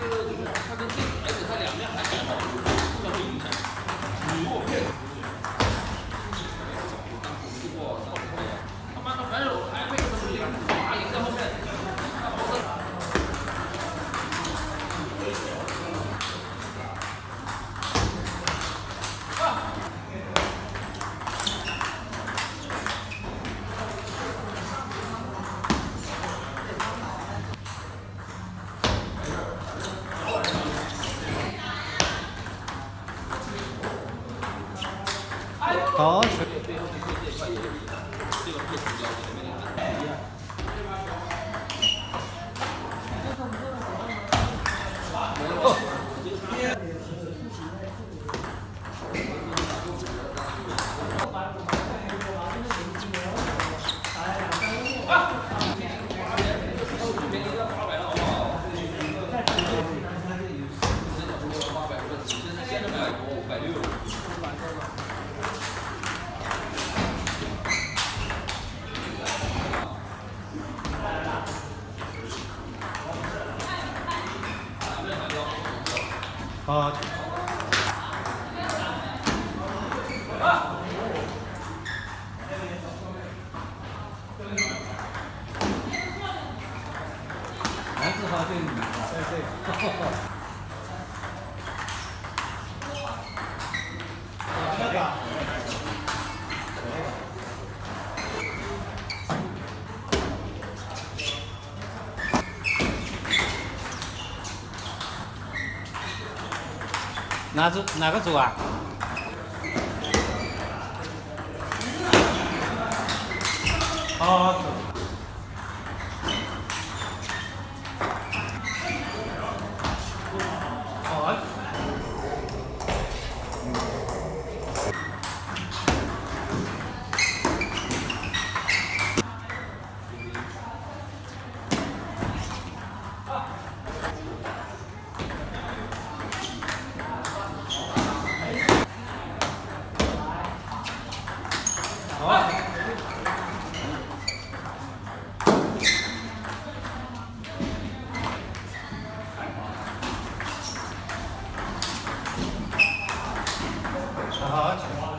呃，他的这，而且它两边还改好了，这个会影响到你，如果。好。好。男子发现女对对。哪组哪个组啊？好。Hard.